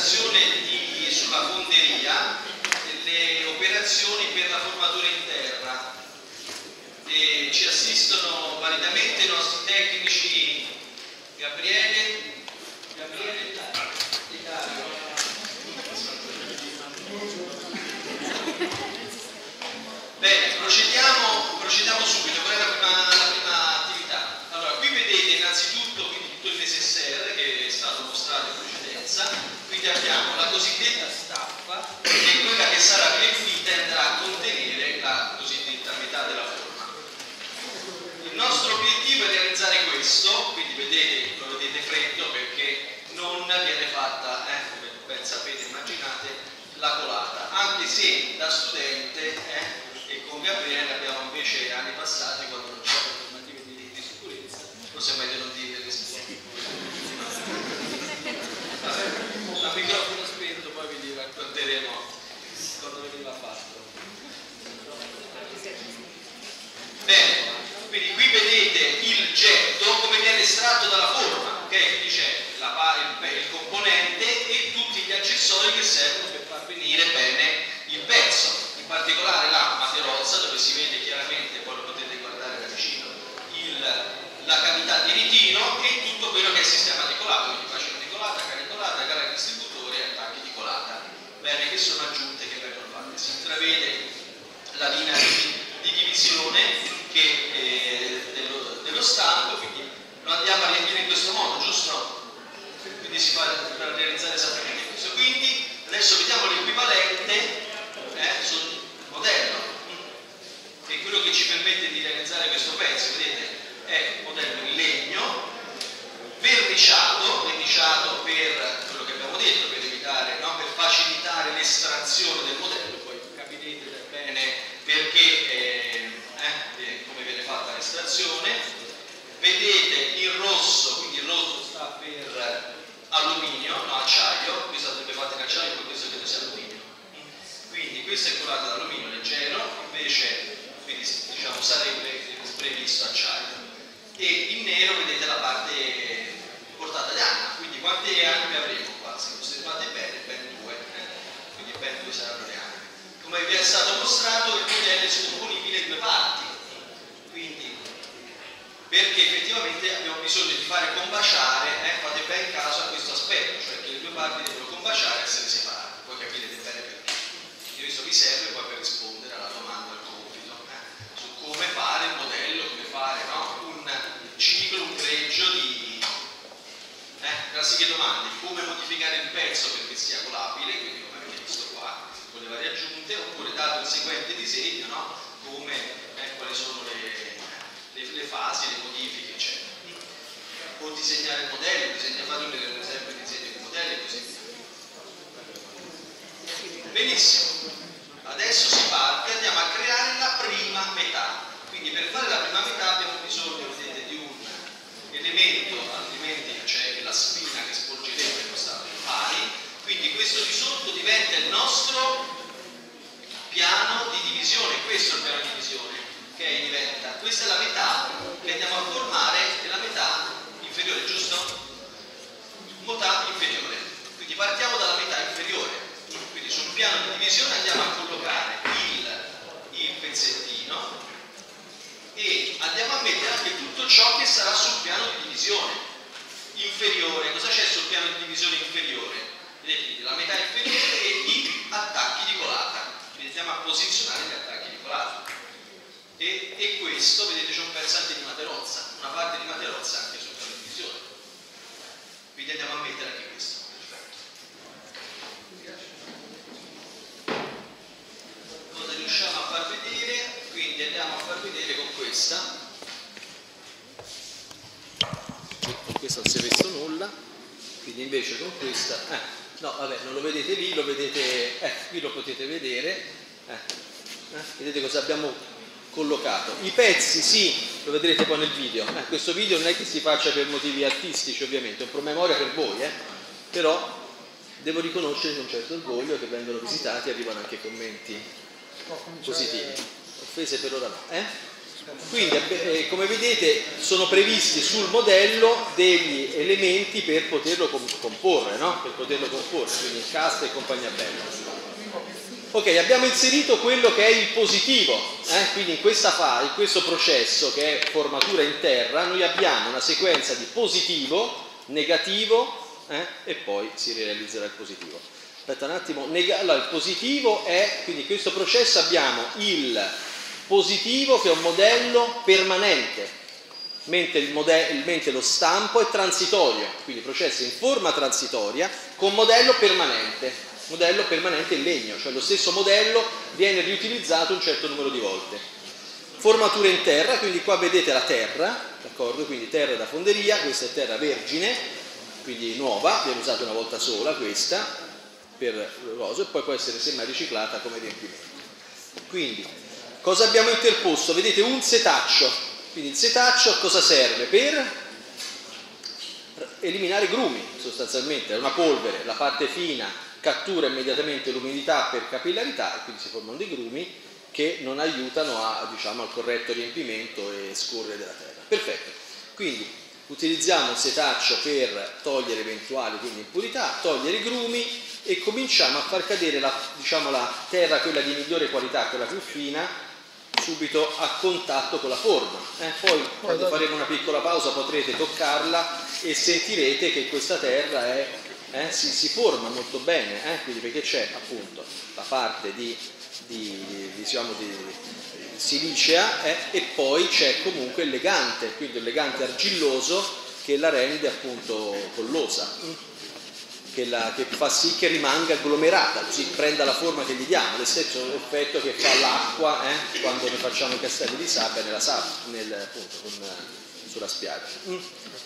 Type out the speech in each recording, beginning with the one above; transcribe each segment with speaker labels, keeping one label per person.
Speaker 1: presentazione di, sulla fonderia delle operazioni per la formatura interna. E ci assistono validamente i nostri tecnici Gabriele, Gabriele e Dario. Bene, procediamo, procediamo subito. Qual è la prima cosiddetta staffa, che è quella che sarà riempita e andrà a contenere la cosiddetta metà della forma. Il nostro obiettivo è realizzare questo, quindi vedete, lo vedete freddo perché non viene fatta, eh, come ben sapete, immaginate, la colata, anche se da studente eh, e con Gabriele abbiamo invece anni passati quando non c'erano normative di, di sicurezza, forse è meglio non dire che si Vabbè, a microfono racconteremo cosa veniva fatto. Bene, quindi qui vedete il getto come viene estratto dalla forma, ok? Qui c'è il, componente e tutti gli accessori che servono per far venire bene il pezzo particolare la materozza dove si vede chiaramente, poi lo potete guardare da vicino, il, la cavità di ritino e tutto quello che è il sistema di colato, quindi fascia di colata, caricolata, gara distributore e attacchi di colata. Bene, che sono aggiunte che vengono fatte. Si intravede la linea di, di divisione che, eh, dello, dello stampo, quindi lo andiamo a riempire in questo modo, giusto? Quindi si fa per realizzare esattamente questo. Quindi adesso vediamo l'equivalente eh, sul modello che è quello che ci permette di realizzare questo pezzo vedete è un modello in legno verniciato verniciato per quello che abbiamo detto per evitare no? per facilitare l'estrazione del modello poi capite bene perché eh, eh, come viene fatta l'estrazione vedete il rosso quindi il rosso sta per alluminio no acciaio. Questo sarebbe fatto in acciaio poi questo credo sia alluminio. Quindi questo è curato d'alluminio leggero invece quindi, diciamo, sarebbe previsto acciaio. E in nero vedete la parte portata di anima quindi quante anime avremo qua? se osservate bene ben due eh? quindi ben due saranno le anime. Come vi è stato mostrato il modello è scomponibile in due parti. Quindi perché effettivamente abbiamo bisogno di fare combaciare eh? fate ben caso a questo aspetto cioè che le due parti devono combaciare e essere separate poi capirete bene perché questo vi serve poi per rispondere alla domanda al compito eh, su come fare il modello, come fare no? un ciclo, un greggio di eh, classiche domande, come modificare il pezzo perché sia colabile, quindi come avete visto qua, con le varie aggiunte, oppure dato il seguente disegno, no? come, eh, quali sono le, le, le, fasi, le modifiche, eccetera. O disegnare il modello, bisogna fare un esempio di disegno di modello e così. Benissimo, adesso si parte, andiamo a creare la prima metà. Quindi per fare la prima metà abbiamo bisogno, vedete, di un elemento, altrimenti c'è la spina che sporgerebbe non sta pari. Quindi questo di sotto diventa il nostro piano di divisione, questo è il piano di divisione che diventa, questa è la metà che andiamo a formare, è la metà inferiore, giusto? Metà inferiore. Quindi partiamo dalla metà inferiore sul piano di divisione andiamo a collocare il, il pezzettino e andiamo a mettere anche tutto ciò che sarà sul piano di divisione inferiore. Cosa c'è sul piano di divisione inferiore? Vedete, la metà inferiore e gli attacchi di colata. Quindi andiamo a posizionare gli attacchi di colata. E, e questo, vedete, c'è un pezzo anche di materozza, una parte di materozza anche piano di divisione. Quindi andiamo a mettere anche questo. cosa riusciamo a far vedere quindi andiamo a far vedere con questa con questa non si è visto nulla quindi invece con questa eh, no vabbè non lo vedete lì lo vedete eh, qui lo potete vedere eh, eh, vedete cosa abbiamo collocato i pezzi sì lo vedrete poi nel video eh, questo video non è che si faccia per motivi artistici ovviamente è un promemoria per voi eh, però devo riconoscere con certo orgoglio che vengono visitati e arrivano anche commenti positivi. Offese per ora no. Eh? Quindi eh, come vedete sono previsti sul modello degli elementi per poterlo comporre, no? per poterlo comporre, quindi incastre e compagnia bella. Ok, abbiamo inserito quello che è il positivo, eh? quindi in, fase, in questo processo che è formatura in terra noi abbiamo una sequenza di positivo, negativo eh? e poi si realizzerà il positivo. Aspetta un attimo, allora, il positivo è, quindi in questo processo abbiamo il positivo che è un modello permanente, mentre, modello, mentre lo stampo è transitorio, quindi processo in forma transitoria con modello permanente modello permanente in legno, cioè lo stesso modello viene riutilizzato un certo numero di volte. Formatura in terra, quindi qua vedete la terra, d'accordo? Quindi terra da fonderia, questa è terra vergine, quindi nuova, viene usata una volta sola questa per l'uso e poi può essere semmai riciclata come riempimento. Quindi, cosa abbiamo interposto? Vedete un setaccio, quindi il setaccio a cosa serve? Per eliminare grumi sostanzialmente, è una polvere, la parte fina cattura immediatamente l'umidità per capillarità e quindi si formano dei grumi che non aiutano a, diciamo, al corretto riempimento e scorrere della terra. Perfetto, quindi utilizziamo il setaccio per togliere eventuali quindi, impurità, togliere i grumi e cominciamo a far cadere la, diciamo, la terra, quella di migliore qualità, quella più fina, subito a contatto con la forma. Eh? Poi quando faremo una piccola pausa potrete toccarla e sentirete che questa terra è eh, si, si, forma molto bene, eh, quindi perché c'è appunto la parte di, di, diciamo di silicea eh, e poi c'è comunque il legante, quindi il legante argilloso che la rende appunto collosa, che, la, che fa sì che rimanga agglomerata, così prenda la forma che gli diamo, lo stesso effetto che fa l'acqua eh, quando ne facciamo i castelli di sabbia nella sabbia, nel, appunto, con, sulla spiaggia. Mm.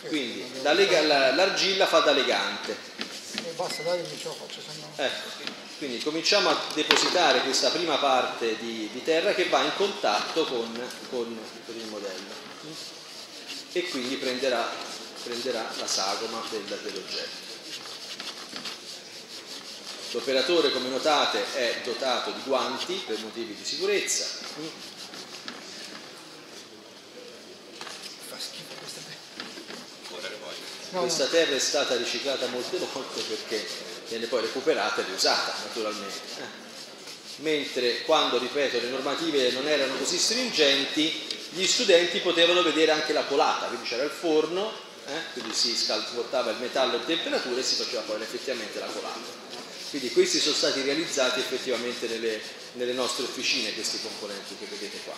Speaker 1: Quindi l'argilla fa da legante
Speaker 2: basta dare che ce lo faccio, se no...
Speaker 1: Ecco, quindi cominciamo a depositare questa prima parte di, di terra che va in contatto con, con, con, il modello e quindi prenderà, prenderà la sagoma del, dell'oggetto. L'operatore, come notate, è dotato di guanti per motivi di sicurezza.
Speaker 2: Fa schifo questa
Speaker 1: No, Questa terra è stata riciclata molte volte perché viene poi recuperata e riusata naturalmente. Mentre quando, ripeto, le normative non erano così stringenti, gli studenti potevano vedere anche la colata, quindi c'era il forno, eh, quindi si scalportava il metallo a temperatura e si faceva poi effettivamente la colata. Quindi questi sono stati realizzati effettivamente nelle, nelle nostre officine, questi componenti che vedete qua.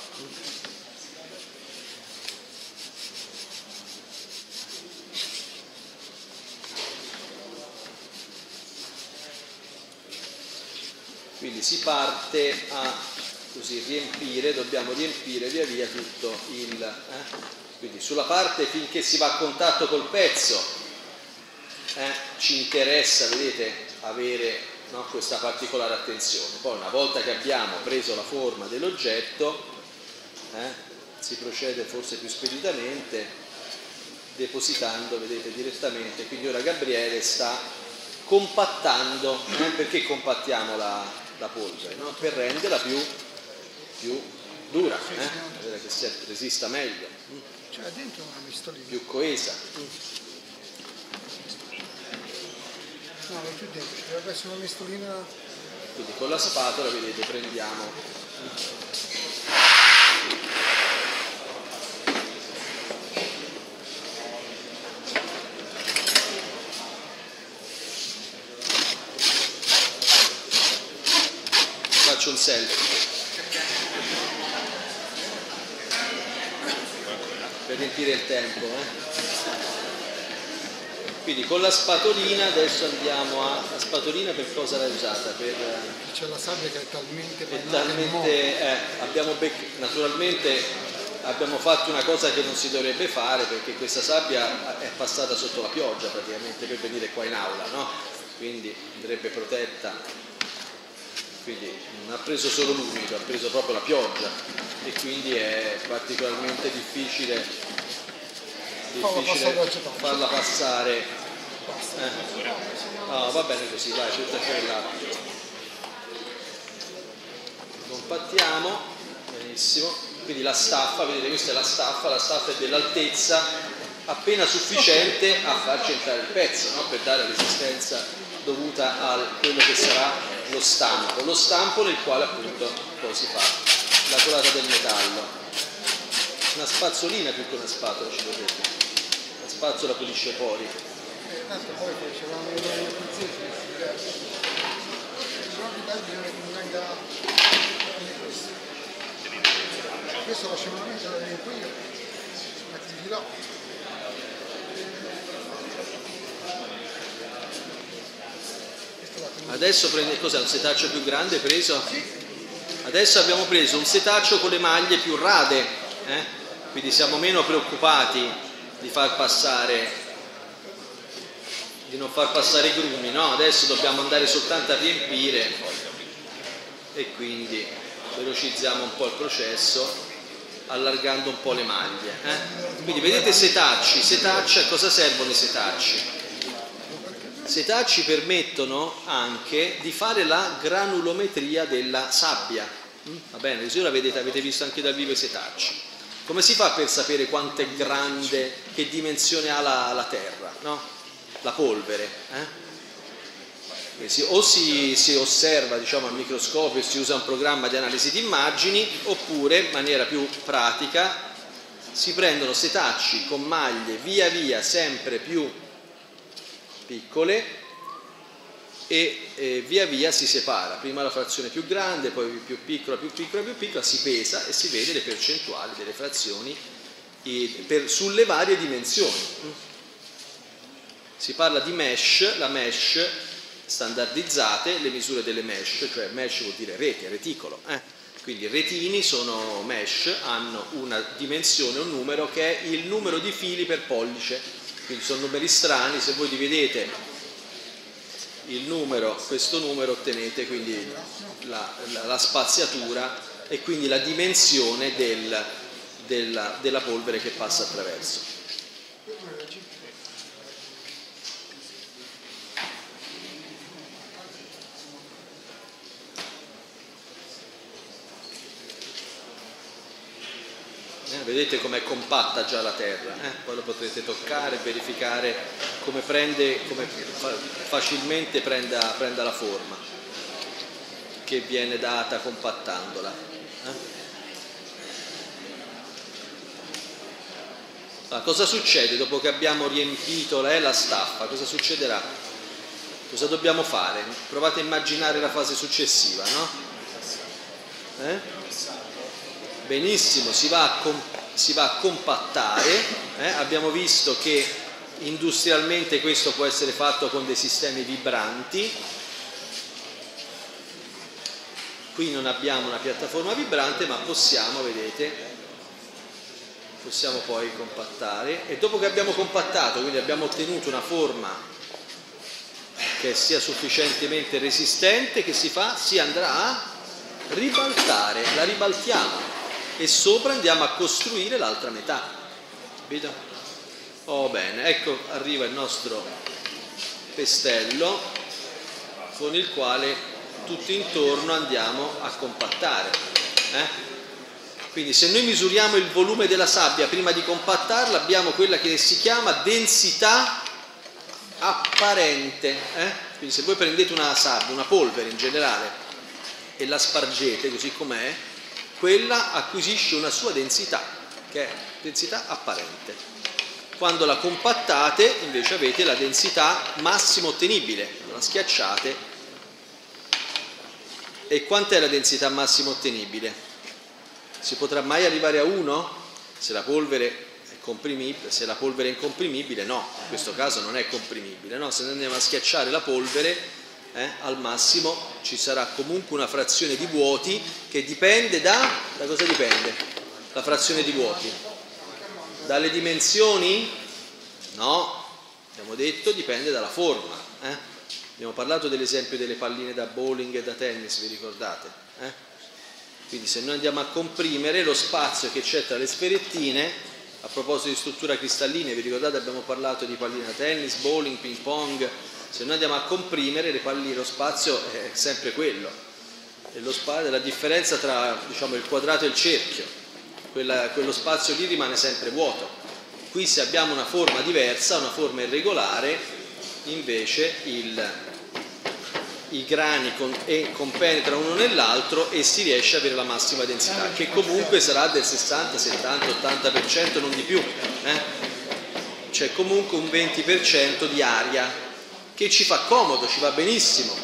Speaker 1: Quindi si parte a così, riempire, dobbiamo riempire via via tutto il... Eh? Quindi sulla parte finché si va a contatto col pezzo eh, ci interessa, vedete, avere no, questa particolare attenzione. Poi una volta che abbiamo preso la forma dell'oggetto, eh, si procede forse più speditamente depositando, vedete, direttamente. Quindi ora Gabriele sta compattando, eh, perché compattiamo la, la polvere, no? per renderla più, più dura, eh? che si resista meglio.
Speaker 2: C'è dentro una mistolina.
Speaker 1: Più coesa.
Speaker 2: No, non più dentro, dovrebbe essere una mistolina.
Speaker 1: Quindi con la spatola, vedete, prendiamo faccio un selfie per riempire il tempo eh? quindi con la spatolina adesso andiamo a la spatolina per cosa l'hai usata? Per,
Speaker 2: c'è la sabbia che è talmente
Speaker 1: è talmente eh, abbiamo bec- naturalmente abbiamo fatto una cosa che non si dovrebbe fare perché questa sabbia è passata sotto la pioggia praticamente per venire qua in aula no? quindi andrebbe protetta quindi non ha preso solo l'umido, ha preso proprio la pioggia e quindi è particolarmente difficile, difficile farla passare. Eh. No, va bene così, vai, fuori l'acqua. Compattiamo, benissimo. Quindi la staffa, vedete questa è la staffa, la staffa è dell'altezza appena sufficiente a farci entrare il pezzo, no? per dare resistenza dovuta a quello che sarà lo stampo, lo stampo nel quale appunto poi si fa la colata del metallo. Una spazzolina più che una spatola ci vorrebbe, la spazzola pulisce pori.
Speaker 2: Eh, tanto poi facevamo le venga questo. Una messa, lo elenco io, metti di là. Questo va tenuto.
Speaker 1: Adesso prende cos'è un setaccio più grande preso? Adesso abbiamo preso un setaccio con le maglie più rade, eh? quindi siamo meno preoccupati di far passare di non far passare i grumi, no? Adesso dobbiamo andare soltanto a riempire e quindi velocizziamo un po' il processo allargando un po' le maglie. eh? Quindi vedete setacci, setacci a cosa servono i setacci? Setacci permettono anche di fare la granulometria della sabbia. Mm? Va bene, così ora vedete, avete visto anche dal vivo i setacci. Come si fa per sapere quanto è grande, che dimensione ha la, la terra, no? la polvere? eh? O si, si osserva diciamo, al microscopio e si usa un programma di analisi di immagini, oppure in maniera più pratica si prendono setacci con maglie via via sempre più piccole e eh, via via si separa, prima la frazione più grande, poi più piccola, più piccola, più piccola, si pesa e si vede le percentuali delle frazioni eh, per- sulle varie dimensioni. Si parla di mesh, la mesh standardizzate, le misure delle mesh, cioè mesh vuol dire rete, reticolo. eh. Quindi retini sono mesh, hanno una dimensione, un numero che è il numero di fili per pollice. Quindi sono numeri strani, se voi dividete il numero, questo numero ottenete quindi la, la- la spaziatura e quindi la dimensione del- della, della polvere che passa attraverso. Vedete com'è compatta già la terra, eh? poi lo potrete toccare, verificare come, prende, come fa- facilmente prenda, prenda la forma che viene data compattandola. eh. Allora, cosa succede dopo che abbiamo riempito la, eh, la staffa? Cosa succederà? Cosa dobbiamo fare? Provate a immaginare la fase successiva, no? Eh? Benissimo, si va a, com- si va a compattare, eh? abbiamo visto che industrialmente questo può essere fatto con dei sistemi vibranti, qui non abbiamo una piattaforma vibrante ma possiamo, vedete, possiamo poi compattare e dopo che abbiamo compattato, quindi abbiamo ottenuto una forma che sia sufficientemente resistente, che si fa? Si andrà a ribaltare, la ribaltiamo e sopra andiamo a costruire l'altra metà. Capito? Oh bene, ecco arriva il nostro pestello con il quale tutto intorno andiamo a compattare. eh? Quindi se noi misuriamo il volume della sabbia prima di compattarla abbiamo quella che si chiama densità apparente. eh? Quindi se voi prendete una sabbia, una polvere in generale e la spargete così com'è, quella acquisisce una sua densità, che è densità apparente. Quando la compattate invece avete la densità massima ottenibile, la schiacciate. E quant'è la densità massima ottenibile? Si potrà mai arrivare a 1? Se la polvere se la polvere è incomprimibile, no, in questo caso non è comprimibile, no? Se noi andiamo a schiacciare la polvere, eh, al massimo ci sarà comunque una frazione di vuoti che dipende da, da cosa dipende? La frazione di vuoti? Dalle dimensioni? No, abbiamo detto dipende dalla forma. eh. Abbiamo parlato dell'esempio delle palline da bowling e da tennis, vi ricordate? eh? Quindi se noi andiamo a comprimere lo spazio che c'è tra le sferettine, a proposito di struttura cristallina, vi ricordate abbiamo parlato di palline da tennis, bowling, ping pong, se noi andiamo a comprimere le palline, lo spazio è sempre quello. E lo spazio la differenza tra diciamo, il quadrato e il cerchio. quella, quello spazio lì rimane sempre vuoto. Qui se abbiamo una forma diversa, una forma irregolare, invece il, i grani con, e compenetrano uno nell'altro e si riesce ad avere la massima densità, che comunque sarà del 60, 70, 80%, non di più. Eh? C'è comunque un 20% di aria che ci fa comodo, ci va benissimo.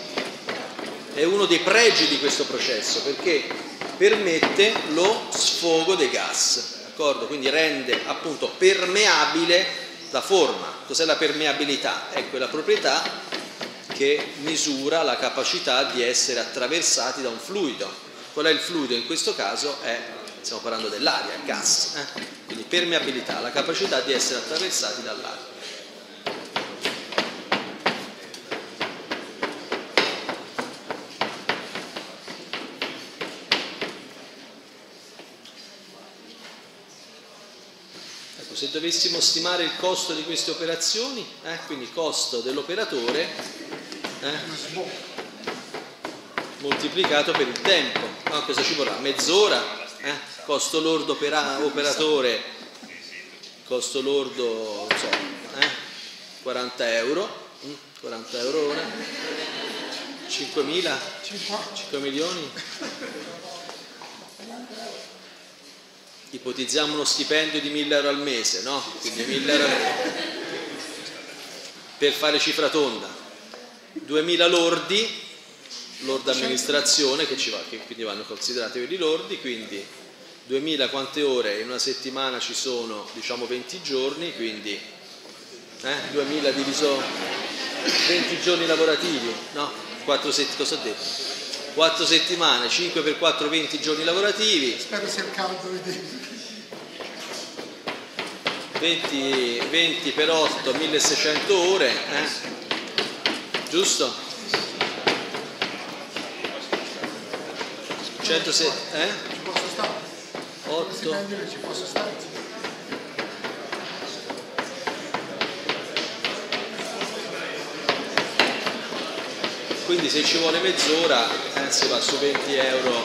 Speaker 1: È uno dei pregi di questo processo perché permette lo sfogo dei gas, d'accordo? Quindi rende appunto permeabile la forma. Cos'è la permeabilità? È quella proprietà che misura la capacità di essere attraversati da un fluido. Qual è il fluido? In questo caso è, stiamo parlando dell'aria, gas. Eh? Quindi permeabilità, la capacità di essere attraversati dall'aria. Se dovessimo stimare il costo di queste operazioni, eh, quindi costo dell'operatore eh, moltiplicato per il tempo, no, cosa ci vorrà? Mezz'ora, eh, costo lordo per operatore, costo lordo so, 40 eh, euro, 40 mm, euro ora, 5 mila, 5 milioni ipotizziamo uno stipendio di 1000 euro al mese, no? Quindi 1000 euro per fare cifra tonda, 2000 lordi, lorda amministrazione che, va, che quindi vanno considerati quelli lordi, quindi 2000 quante ore in una settimana ci sono diciamo 20 giorni, quindi eh, 2000 diviso 20 giorni lavorativi, no? 4 settimane, cosa ho detto? 4 settimane, 5 per 4, 20 giorni lavorativi.
Speaker 2: Spero sia il caldo,
Speaker 1: 20, 20 per 8, 1600 ore, eh? giusto? 106, eh?
Speaker 2: Ci posso stare.
Speaker 1: 8.
Speaker 2: Ci posso stare.
Speaker 1: Quindi se ci vuole mezz'ora si va su 20 euro.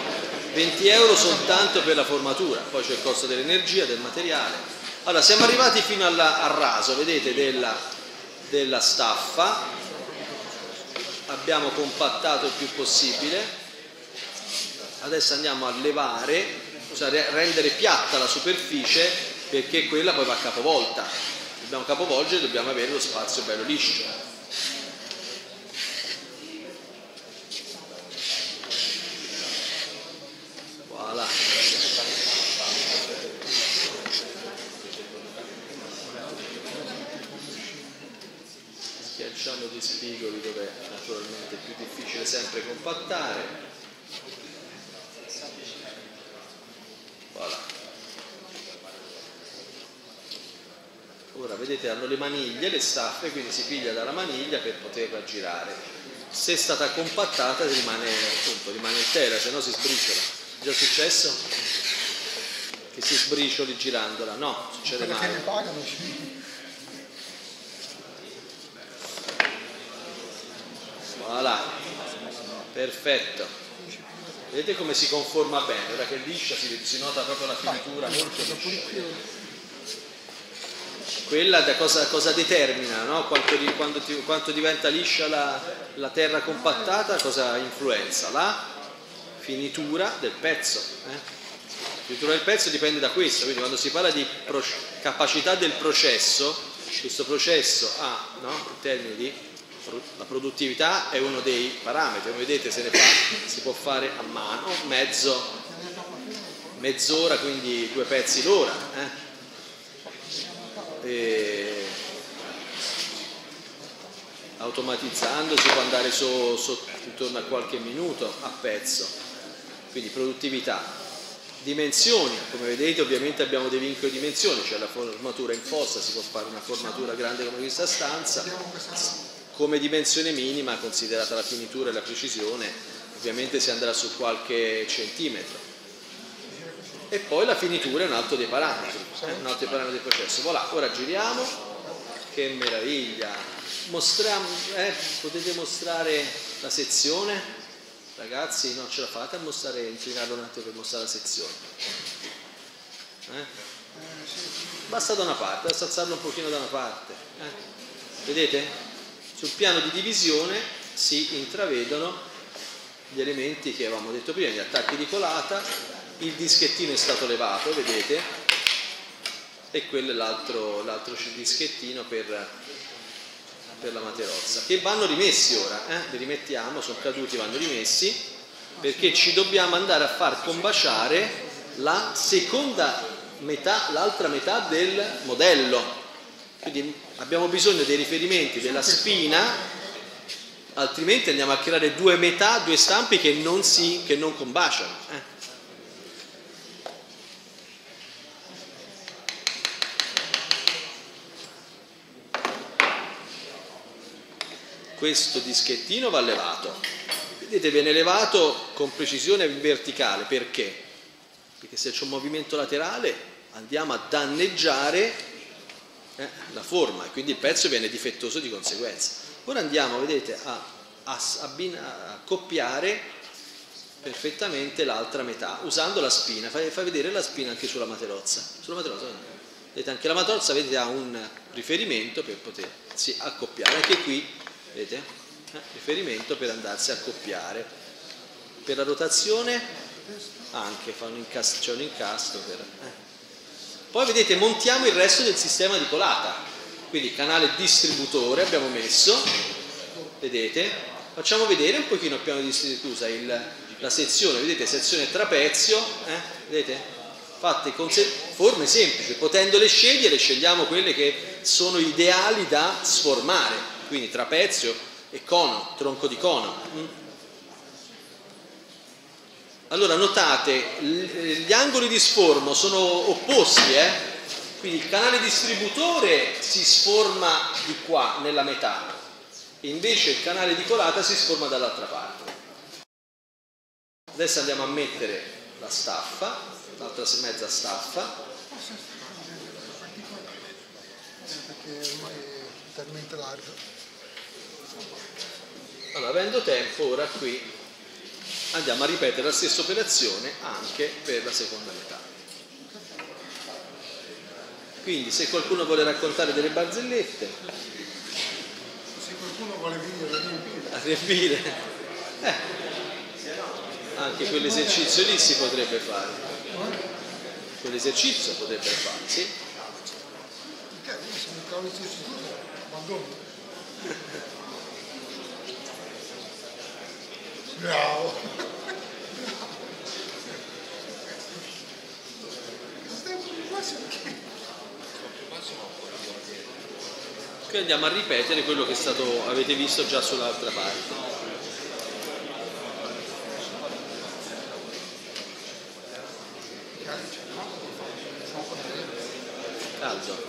Speaker 1: 20 euro soltanto per la formatura poi c'è il costo dell'energia, del materiale. Allora siamo arrivati fino alla, al raso vedete della, della staffa. Abbiamo compattato il più possibile. Adesso andiamo a levare cioè rendere piatta la superficie perché quella poi va capovolta. Dobbiamo capovolgere dobbiamo avere lo spazio bello liscio di spigoli dove naturalmente è più difficile sempre compattare. Voilà. Ora vedete hanno le maniglie, le staffe, quindi si piglia dalla maniglia per poterla girare. Se è stata compattata rimane, appunto, rimane intera, se no si sbriciola. È già successo? Che si sbricioli girandola? No, succede mai. Voilà. Perfetto. Vedete come si conforma bene, ora che liscia si, si nota proprio la finitura molto liscia. Quella da cosa, cosa determina, no? quanto, quando ti, quanto, diventa liscia la, la, terra compattata, cosa influenza? La finitura del pezzo. Eh? La finitura del pezzo dipende da questo, quindi quando si parla di pro, capacità del processo, questo processo ha, no? in termini di la produttività è uno dei parametri, come vedete se ne fa, si può fare a mano, mezzo, mezz'ora, quindi due pezzi l'ora. Eh? E automatizzando si può andare su, su, intorno a qualche minuto a pezzo, quindi produttività. Dimensioni, come vedete ovviamente abbiamo dei vincoli di dimensioni, c'è la formatura in fossa, si può fare una formatura grande come questa stanza, come dimensione minima, considerata la finitura e la precisione, ovviamente si andrà su qualche centimetro. E poi la finitura è un altro dei parametri, eh, un altro dei parametri del processo. Voilà, ora giriamo, che meraviglia! Mostriamo, eh, potete mostrare la sezione? Ragazzi, non ce la fate a mostrare, inclinarlo un attimo per mostrare la sezione. Eh? Basta da una parte, basta alzarlo un pochino da una parte. Eh? Vedete? Sul piano di divisione si intravedono gli elementi che avevamo detto prima, gli attacchi di colata, il dischettino è stato levato, vedete? E quello è l'altro, dischettino per, per, la materozza, che vanno rimessi ora, eh? li rimettiamo, sono caduti, vanno rimessi, perché ci dobbiamo andare a far combaciare la seconda metà, l'altra metà del modello. Quindi abbiamo bisogno dei riferimenti della spina altrimenti andiamo a creare due metà, due stampi che non, si, che non combaciano. Eh. Questo dischettino va levato. Vedete, viene levato con precisione verticale. Perché? Perché se c'è un movimento laterale andiamo a danneggiare eh, la forma e quindi il pezzo viene difettoso di conseguenza. Ora andiamo, vedete, a, a, a accoppiare perfettamente l'altra metà usando la spina. Fai, fai, vedere la spina anche sulla materozza. Sulla materozza vedete, anche la materozza vedete, ha un riferimento per potersi accoppiare. Anche qui, vedete, eh, riferimento per andarsi a accoppiare. Per la rotazione anche c'è un incastro per, eh. Poi vedete, montiamo il resto del sistema di colata. Quindi canale distributore abbiamo messo vedete? Facciamo vedere un pochino il piano distributo il, la sezione vedete sezione trapezio eh? vedete? Fatte con se- forme semplici potendole scegliere scegliamo quelle che sono ideali da sformare. Quindi trapezio e cono tronco di cono. Mm? Allora notate gli angoli di sformo sono opposti eh? Quindi il canale distributore si sforma di qua, nella metà, invece il canale di colata si sforma dall'altra parte. Adesso andiamo a mettere la staffa, l'altra mezza staffa.
Speaker 2: Perché ormai è talmente largo.
Speaker 1: Allora, avendo tempo, ora qui andiamo a ripetere la stessa operazione anche per la seconda metà. Quindi se qualcuno vuole raccontare delle barzellette.
Speaker 2: Se qualcuno vuole venire a riempire.
Speaker 1: Eh. Anche quell'esercizio lì si potrebbe fare. Quell'esercizio potrebbe fare, sì.
Speaker 2: Perché se mi cavo l'esercizio, abbandono. Bravo.
Speaker 1: Andiamo a ripetere quello che stato, avete visto già sull'altra parte. Caldo.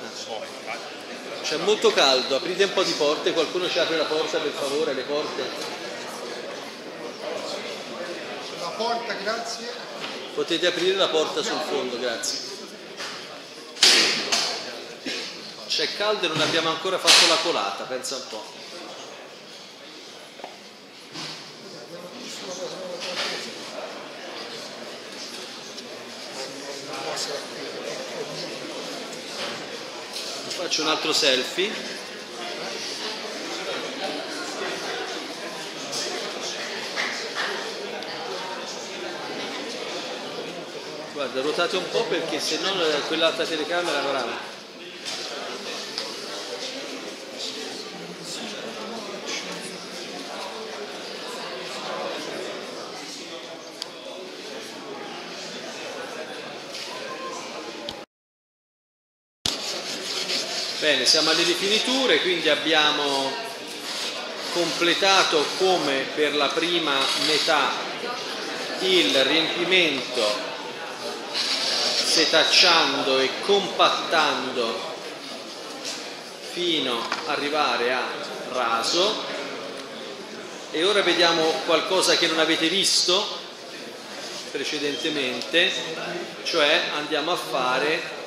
Speaker 1: C'è molto caldo, aprite un po' di porte, qualcuno ci apre la porta per favore, le porte.
Speaker 2: La porta, grazie.
Speaker 1: Potete aprire la porta sul fondo, grazie. C'è caldo e non abbiamo ancora fatto la colata, pensa un po'. Faccio un altro selfie. Guarda, ruotate un po' perché se no quell'altra telecamera avrà. Bene, siamo alle rifiniture, quindi abbiamo completato come per la prima metà il riempimento setacciando e compattando fino ad arrivare a raso. E ora vediamo qualcosa che non avete visto precedentemente, cioè andiamo a fare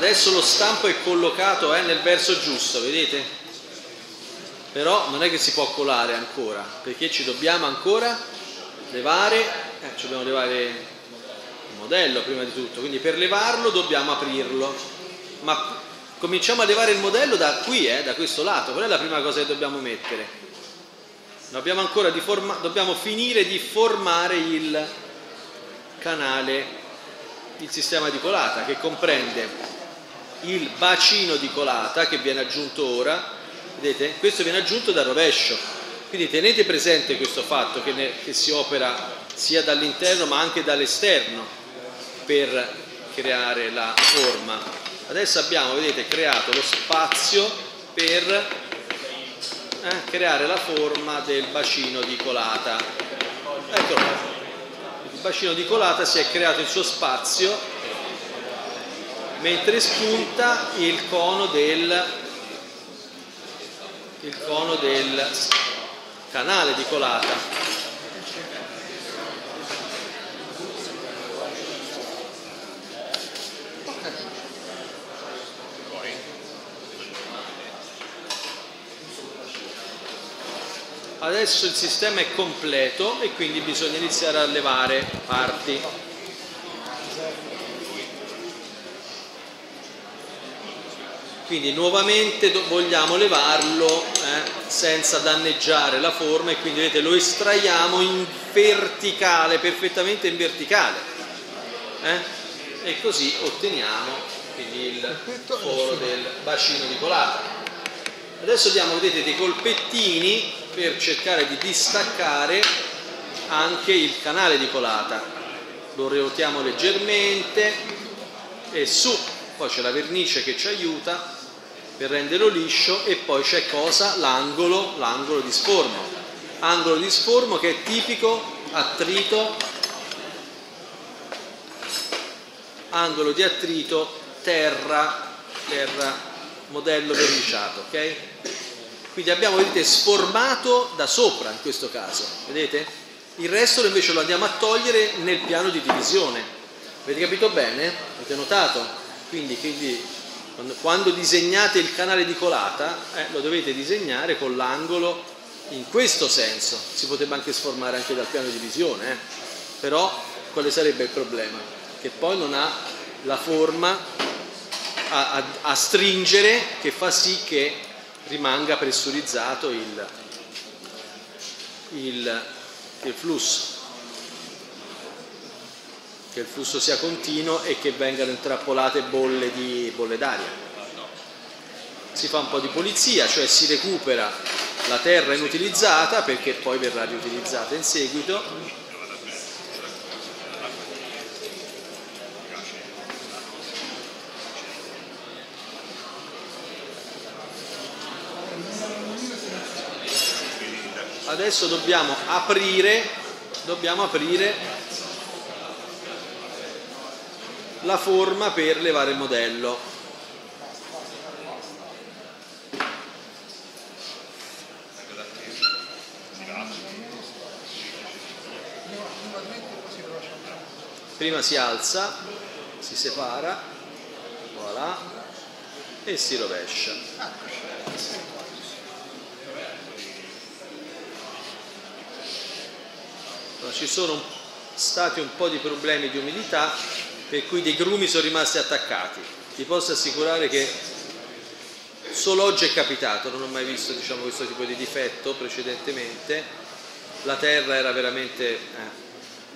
Speaker 1: Adesso lo stampo è collocato eh, nel verso giusto, vedete? però non è che si può colare ancora, perché ci dobbiamo ancora levare, eh, ci dobbiamo levare il modello prima di tutto, quindi per levarlo dobbiamo aprirlo, ma cominciamo a levare il modello da qui, eh, da questo lato, quella è la prima cosa che dobbiamo mettere. Dobbiamo forma, dobbiamo finire di formare il canale, il sistema di colata che comprende il bacino di colata che viene aggiunto ora, vedete? Questo viene aggiunto dal rovescio, quindi tenete presente questo fatto che, ne, che si opera sia dall'interno ma anche dall'esterno per creare la forma. Adesso abbiamo, vedete, creato lo spazio per eh, creare la forma del bacino di colata. Eccolo Il bacino di colata si è creato il suo spazio mentre spunta il cono del, il cono del canale di colata. Adesso il sistema è completo e quindi bisogna iniziare a levare parti. Quindi nuovamente vogliamo levarlo eh, senza danneggiare la forma e quindi vedete lo estraiamo in verticale, perfettamente in verticale. Eh? E così otteniamo il foro del bacino di colata. Adesso diamo, vedete, dei colpettini per cercare di distaccare anche il canale di colata. Lo ruotiamo leggermente e su, poi c'è la vernice che ci aiuta per renderlo liscio e poi c'è cosa? L'angolo, l'angolo di sformo. Angolo di sformo che è tipico attrito, angolo di attrito terra, terra modello verniciato, ok? Quindi abbiamo, vedete, sformato da sopra in questo caso, vedete? Il resto invece lo andiamo a togliere nel piano di divisione. Avete capito bene? Avete notato? Quindi, quindi quando, quando, disegnate il canale di colata eh, lo dovete disegnare con l'angolo in questo senso. Si potrebbe anche sformare anche dal piano di divisione, eh? però quale sarebbe il problema? Che poi non ha la forma a, a, a stringere che fa sì che rimanga pressurizzato il, il, il flusso che il flusso sia continuo e che vengano intrappolate bolle, di, bolle d'aria. Si fa un po' di pulizia, cioè si recupera la terra inutilizzata perché poi verrà riutilizzata in seguito adesso dobbiamo aprire, dobbiamo aprire la forma per levare il modello. Prima si alza, si separa, voilà, e si rovescia. ci sono stati un po' di problemi di umidità per cui dei grumi sono rimasti attaccati. Ti posso assicurare che solo oggi è capitato, non ho mai visto diciamo, questo tipo di difetto precedentemente, la terra era veramente eh,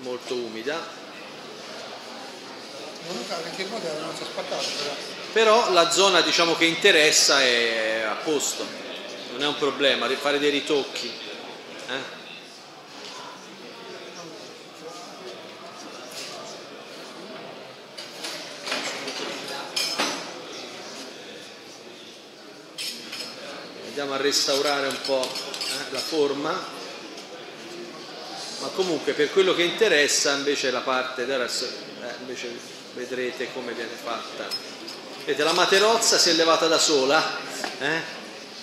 Speaker 1: molto umida. Però la zona diciamo, che interessa è a posto, non è un problema, fare dei ritocchi. Eh? Andiamo a restaurare un po' eh, la forma. Ma comunque per quello che interessa invece la parte adesso eh, invece vedrete come viene fatta. Vedete la materozza si è levata da sola eh?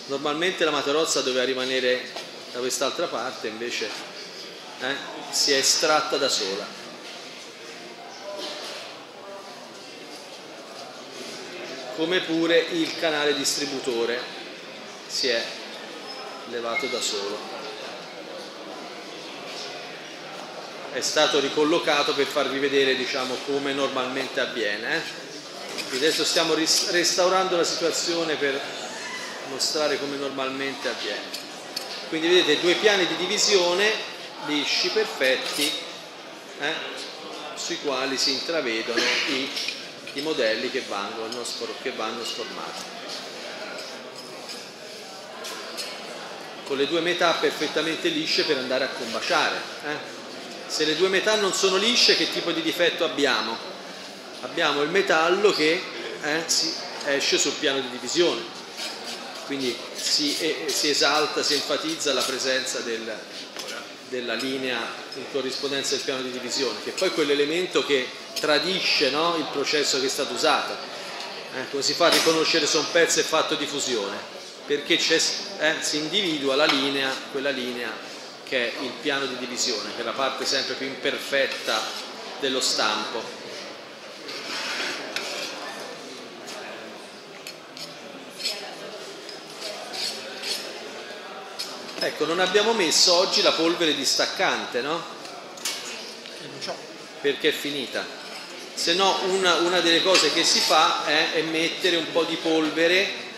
Speaker 1: normalmente la materozza doveva rimanere da quest'altra parte invece eh, si è estratta da sola. Come pure il canale distributore si è levato da solo. È stato ricollocato per farvi vedere diciamo, come normalmente avviene. Eh? Adesso stiamo restaurando la situazione per mostrare come normalmente avviene. Quindi vedete due piani di divisione lisci, perfetti, eh? sui quali si intravedono i, i modelli che vanno, che vanno sformati. Con le due metà perfettamente lisce per andare a combaciare. Eh? Se le due metà non sono lisce, che tipo di difetto abbiamo? Abbiamo il metallo che eh, si esce sul piano di divisione, quindi si, eh, si esalta, si enfatizza la presenza del, della linea in corrispondenza del piano di divisione, che è poi quell'elemento che tradisce no, il processo che è stato usato. Eh, come si fa a riconoscere se un pezzo è fatto di fusione? Perché eh, si individua la linea, quella linea che è il piano di divisione, che è la parte sempre più imperfetta dello stampo. Ecco, non abbiamo messo oggi la polvere distaccante, no? Perché è finita. Se no, una, una delle cose che si fa è, è mettere un po' di polvere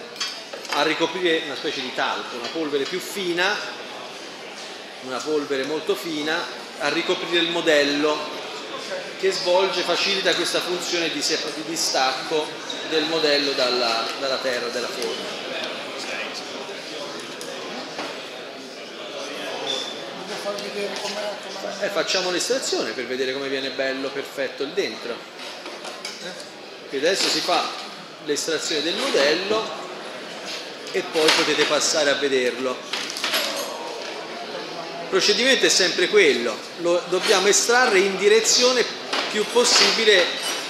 Speaker 1: a ricoprire una specie di talco, una polvere più fina, una polvere molto fina, a ricoprire il modello che svolge, facilita questa funzione di, di distacco del modello dalla, dalla terra, dalla forma. Eh, facciamo l'estrazione per vedere come viene bello, perfetto il dentro. Quindi adesso si fa l'estrazione del modello e poi potete passare a vederlo. Il procedimento è sempre quello, lo dobbiamo estrarre in direzione più possibile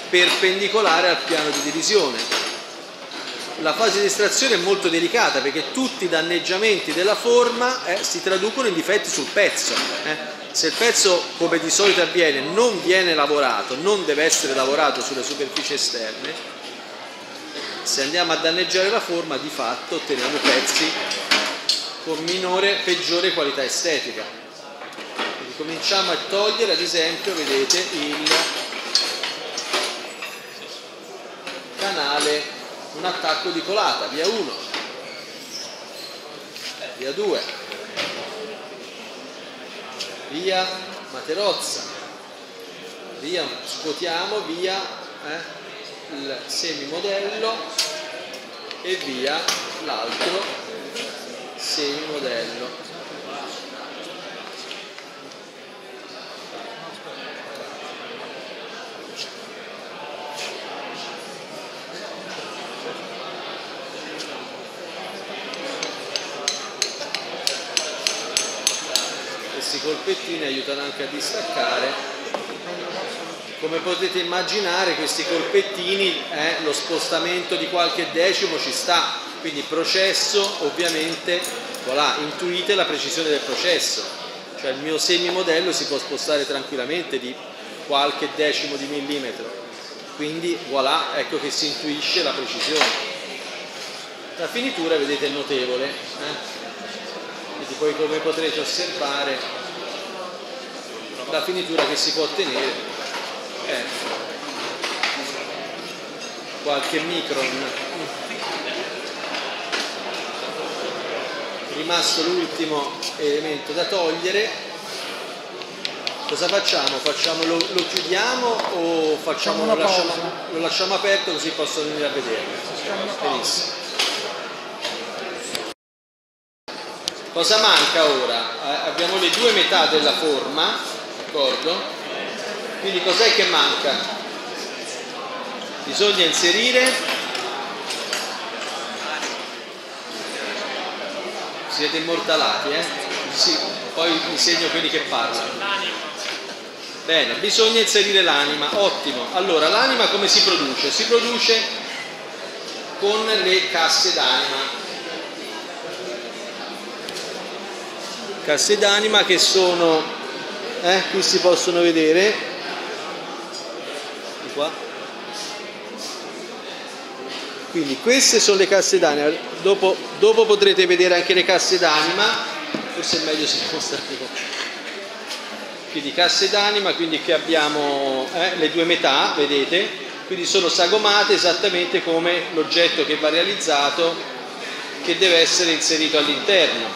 Speaker 1: perpendicolare al piano di divisione. La fase di estrazione è molto delicata perché tutti i danneggiamenti della forma eh, si traducono in difetti sul pezzo. Eh. Se il pezzo, come di solito avviene, non viene lavorato, non deve essere lavorato sulle superfici esterne, se andiamo a danneggiare la forma di fatto otteniamo pezzi con minore, peggiore qualità estetica. Quindi cominciamo a togliere ad esempio, vedete, il canale, un attacco di colata, via 1, via 2, via Materozza, via, scuotiamo via eh, il semimodello e via l'altro semimodello. Questi colpettini aiutano anche a distaccare come potete immaginare questi colpettini, eh, lo spostamento di qualche decimo ci sta, quindi processo ovviamente, voilà, intuite la precisione del processo, cioè il mio semimodello si può spostare tranquillamente di qualche decimo di millimetro, quindi voilà, ecco che si intuisce la precisione. La finitura vedete è notevole, eh? quindi poi come potrete osservare la finitura che si può ottenere eh, qualche micron rimasto l'ultimo elemento da togliere. Cosa facciamo? facciamo lo, lo, chiudiamo o facciamo, lo, lasciamo, lo, lasciamo, aperto così possono venire a vederlo benissimo. Cosa manca ora? Abbiamo le due metà della forma d'accordo? Quindi cos'è che manca? Bisogna inserire siete immortalati, eh? Sì, poi vi segno quelli che parlano. Bene, bisogna inserire l'anima, ottimo. Allora, l'anima come si produce? Si produce con le casse d'anima. Casse d'anima che sono, eh, qui si possono vedere, qua. Quindi queste sono le casse d'anima, dopo, dopo potrete vedere anche le casse d'anima, forse è meglio se mostrate quindi casse d'anima, quindi qui abbiamo eh, le due metà, vedete, quindi sono sagomate esattamente come l'oggetto che va realizzato che deve essere inserito all'interno.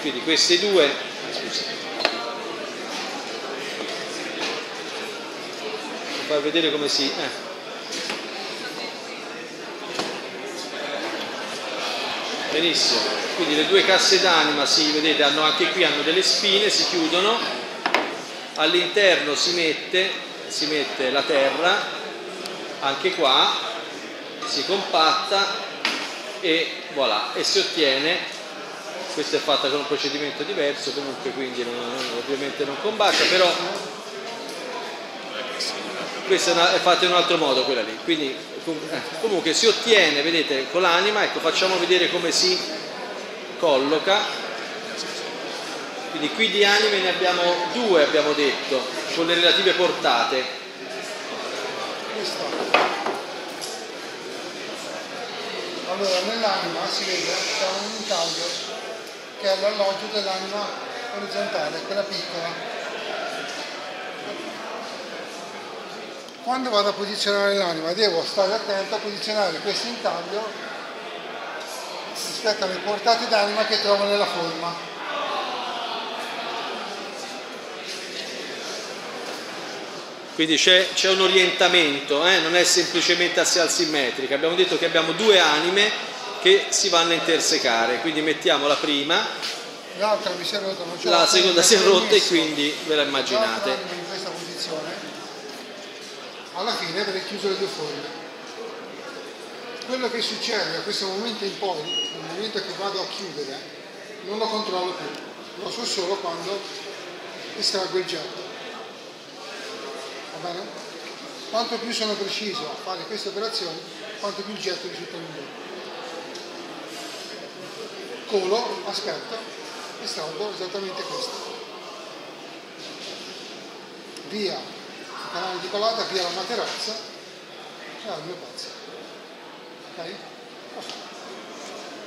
Speaker 1: Quindi queste due, scusate, far vedere come si... Eh. Benissimo, quindi le due casse d'anima, sì, vedete, hanno anche qui hanno delle spine, si chiudono, all'interno si mette, si mette la terra, anche qua, si compatta e voilà, e si ottiene, questo è fatto con un procedimento diverso, comunque quindi non, ovviamente non combacia, però questa è, fatta in un altro modo quella lì, quindi eh, comunque si ottiene, vedete, con l'anima, ecco facciamo vedere come si colloca, quindi qui di anime ne abbiamo due abbiamo detto, con le relative portate.
Speaker 2: Allora nell'anima si vede c'è un intaglio che è l'alloggio dell'anima orizzontale, quella piccola. Quando vado a posizionare l'anima devo stare attento a posizionare questo intaglio rispetto alle portate d'anima che trovo nella forma.
Speaker 1: Quindi c'è, un orientamento, eh? non è semplicemente assial simmetrica. Abbiamo detto che abbiamo due anime che si vanno a intersecare, quindi mettiamo la prima,
Speaker 2: l'altra mi si è rotta, non c'è
Speaker 1: la seconda si è rotta e quindi ve la immaginate.
Speaker 2: in questa posizione alla fine avrei chiuso le due forme. Quello che succede da questo momento in poi, nel momento che vado a chiudere, non lo controllo più, lo so solo quando estraggo il getto. Va bene? Quanto più sono preciso a fare queste operazioni, quanto più il getto risulta migliore. Colo, aspetto, estraggo esattamente questo. Via canale di colata via la materazza e al mio pezzo. Ok?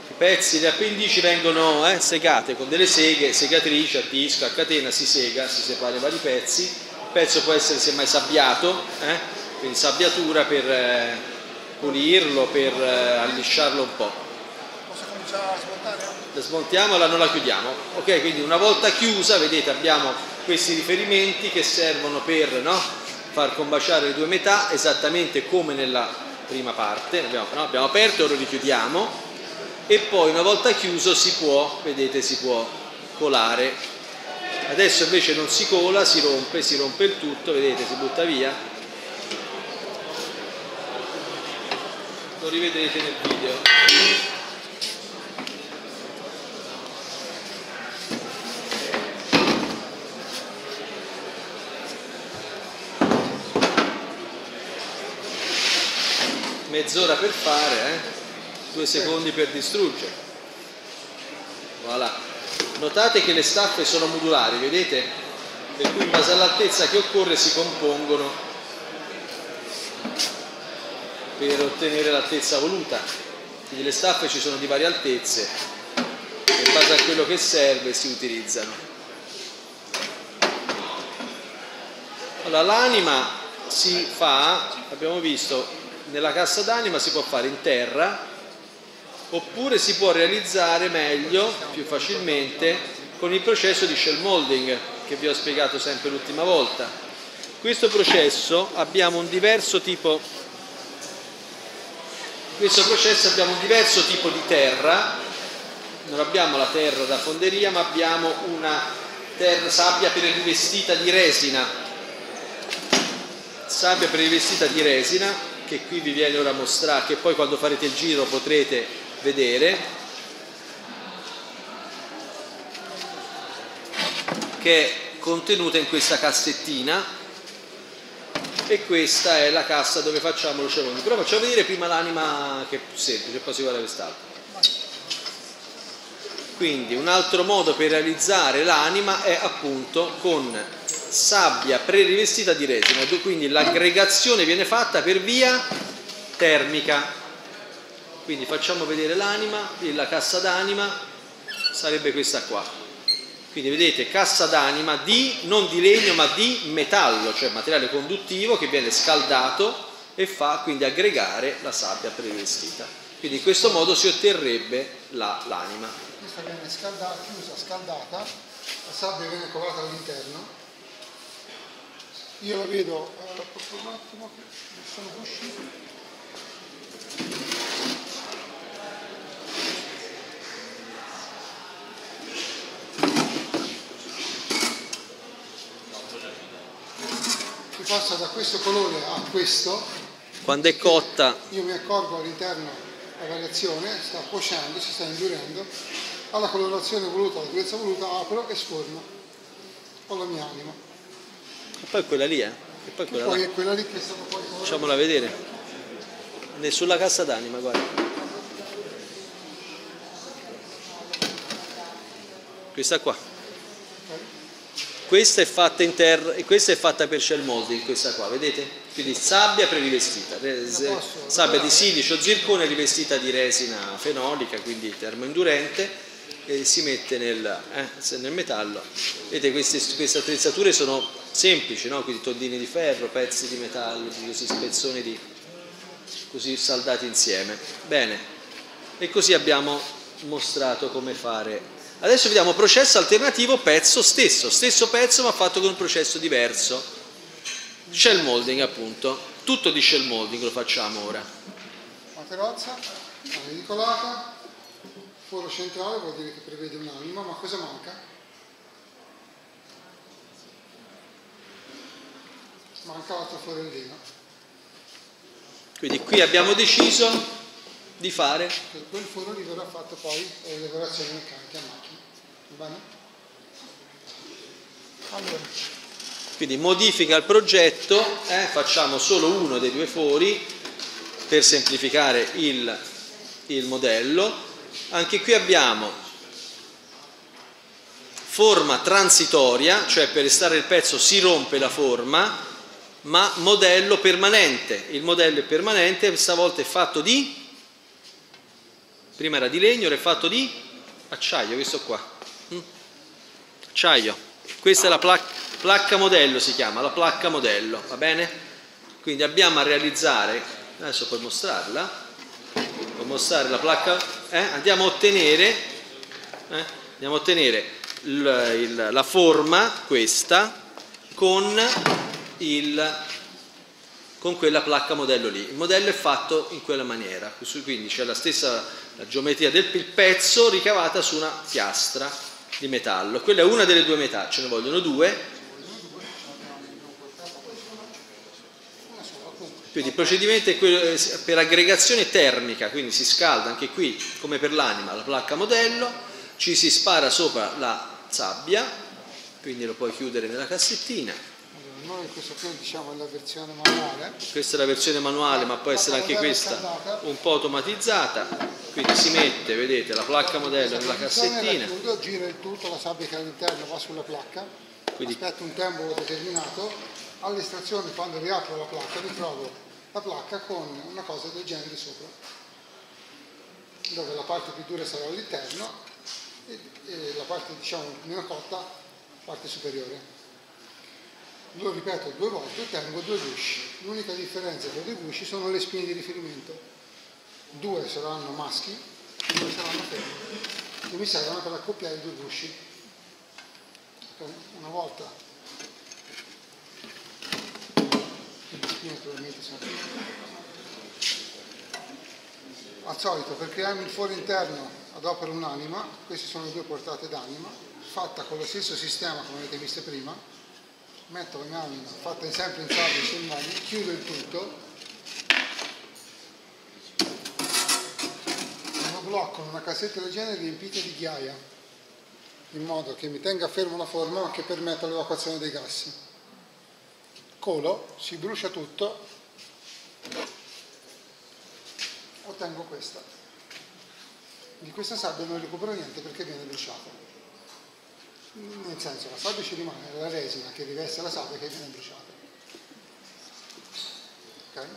Speaker 1: I pezzi, le appendici vengono eh, segate con delle seghe, segatrici a disco, a catena, si sega, si separa i vari pezzi. Il pezzo può essere semmai sabbiato, eh, quindi sabbiatura per eh, pulirlo, per eh, allisciarlo un po'.
Speaker 2: Posso cominciare a smontare?
Speaker 1: La smontiamo e la non la chiudiamo. Ok, quindi una volta chiusa, vedete, abbiamo questi riferimenti che servono per no, far combaciare le due metà esattamente come nella prima parte, abbiamo, no? abbiamo aperto e lo richiudiamo e poi una volta chiuso si può, vedete, si può colare. Adesso invece non si cola, si rompe, si rompe il tutto, vedete, si butta via. Lo rivedrete nel video. Mezz'ora per fare, eh? due secondi per distruggere. Voilà. Notate che le staffe sono modulari, vedete? Per cui in base all'altezza che occorre si compongono per ottenere l'altezza voluta. Quindi le staffe ci sono di varie altezze in base a quello che serve si utilizzano. Allora l'anima si fa, abbiamo visto, nella cassa d'anima si può fare in terra oppure si può realizzare meglio, più facilmente, con il processo di shell molding che vi ho spiegato sempre l'ultima volta. Questo processo abbiamo un diverso tipo questo processo abbiamo un diverso tipo di terra, non abbiamo la terra da fonderia, ma abbiamo una terra, sabbia rivestita di resina. Sabbia rivestita di resina che qui vi viene ora mostrato, che poi quando farete il giro potrete vedere, che è contenuta in questa cassettina e questa è la cassa dove facciamo lo cerone. Però facciamo vedere prima l'anima che è più semplice, poi si guarda quest'altro. Quindi un altro modo per realizzare l'anima è appunto con sabbia prerivestita di resina, quindi l'aggregazione viene fatta per via termica. Quindi facciamo vedere l'anima, la cassa d'anima sarebbe questa qua. Quindi vedete cassa d'anima di, non di legno ma di metallo, cioè materiale conduttivo che viene scaldato e fa quindi aggregare la sabbia prevestita. Quindi in questo modo si otterrebbe la, l'anima.
Speaker 2: Questa viene scaldata, chiusa, scaldata, la sabbia viene colata all'interno. Io la vedo, eh, un attimo, sono uscito. Si passa da questo colore a questo.
Speaker 1: Quando è cotta
Speaker 2: Io mi accorgo all'interno la variazione, sta cuocendo, si sta indurendo, alla colorazione voluta, alla durezza voluta, apro e sforno con la mia anima.
Speaker 1: E poi quella lì, eh? E poi quella
Speaker 2: poi
Speaker 1: là.
Speaker 2: è quella lì che stata poi.
Speaker 1: Facciamola vedere. Sulla cassa d'anima, guarda. Questa qua. Questa è fatta in terra e questa è fatta per shell molding, questa qua, vedete? Quindi sabbia prerivestita, sabbia di silicio zircone rivestita di resina fenolica, quindi termoindurente, e si mette nel, eh, nel metallo. Vedete, queste, queste attrezzature sono semplici, no? quindi tondini di ferro, pezzi di metallo, così spezzoni di, così saldati insieme. Bene, e così abbiamo mostrato come fare. Adesso vediamo processo alternativo, pezzo stesso, stesso pezzo ma fatto con un processo diverso. Shell molding appunto, tutto di shell molding lo facciamo ora.
Speaker 2: Materozza, edicolata, foro centrale vuol dire che prevede un'anima, ma cosa manca? Manca l'altro forellino,
Speaker 1: Quindi qui abbiamo deciso di fare
Speaker 2: che quel foro lì verrà fatto poi le lavorazioni meccaniche a macchina. Va bene? Allora,
Speaker 1: Quindi modifica il progetto, eh, facciamo solo uno dei due fori per semplificare il, il modello. Anche qui abbiamo forma transitoria, cioè per restare il pezzo si rompe la forma, ma modello permanente. Il modello è permanente, stavolta è fatto di, prima era di legno, ora è fatto di acciaio, questo qua. Mm? Acciaio. Questa è la plac- placca modello, si chiama, la placca modello, va bene? Quindi abbiamo a realizzare, adesso puoi mostrarla, puoi mostrare la placca, eh? andiamo a ottenere, eh? andiamo a ottenere il- il- la forma, questa, con, il, con quella placca modello lì. Il modello è fatto in quella maniera, quindi c'è la stessa la geometria del pezzo ricavata su una piastra di metallo. Quella è una delle due metà, ce ne vogliono due. Quindi il procedimento è eh, per aggregazione termica, quindi si scalda anche qui, come per l'anima, la placca modello, ci si spara sopra la sabbia, quindi lo puoi chiudere nella cassettina.
Speaker 2: Noi questo qui diciamo è la versione manuale,
Speaker 1: Questa è la versione manuale, ma può essere anche questa un po' automatizzata. Quindi si mette, vedete, la placca modello nella cassettina.
Speaker 2: la chiudo, giro il tutto, la sabbia che è all'interno va sulla placca,
Speaker 1: Quindi-
Speaker 2: aspetto un tempo determinato, all'estrazione quando riapro la placca ritrovo la placca con una cosa del genere sopra, dove la parte più dura sarà all'interno e, e la parte diciamo meno cotta, parte superiore. Lo ripeto due volte e tengo due gusci. L'unica differenza tra i due gusci sono le spine di riferimento. Due saranno maschi, due saranno femmine, che mi servono per accoppiare i due gusci. Una volta al solito per crearmi il foro interno adopero un'anima, queste sono le due portate d'anima, fatta con lo stesso sistema come avete visto prima, metto la anima fatta sempre in sabbia sul mondo, chiudo il tutto, lo blocco in una cassetta del genere riempita di ghiaia, in modo che mi tenga fermo la forma ma che permetta l'evacuazione dei gas. Colo, si brucia tutto, ottengo questa. Di questa sabbia non recupero niente perché viene bruciata. Nel senso, la sabbia ci rimane, la resina che riveste la sabbia che viene bruciata. Ok?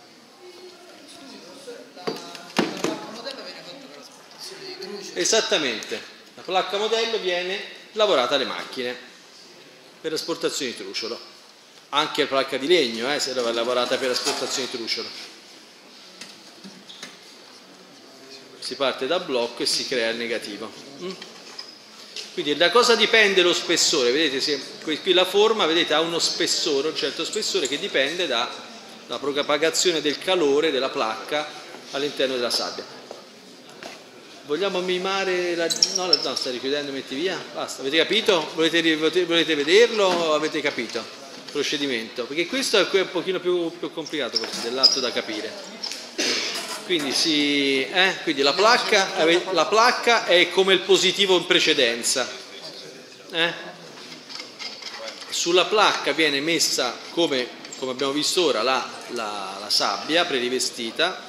Speaker 3: La, la
Speaker 1: Esattamente, la placca modello viene lavorata alle macchine per asportazione di truciolo. Anche la placca di legno, eh, se è lavorata per asportazione di truciolo. Si parte da blocco e si crea il negativo. Mm? Quindi da cosa dipende lo spessore? Vedete, se, qui la forma vedete, ha uno spessore, un certo spessore che dipende dalla propagazione del calore della placca all'interno della sabbia. Vogliamo mimare la... No, no, sta richiudendo, metti via. Basta, avete capito? Volete, volete vederlo avete capito il procedimento? Perché questo è un pochino più, più complicato dell'atto da capire. Quindi, si, eh? Quindi la, placca, la, placca, è come il positivo in precedenza. Eh? Sulla placca viene messa, come, come abbiamo visto ora, la, la, la sabbia prerivestita,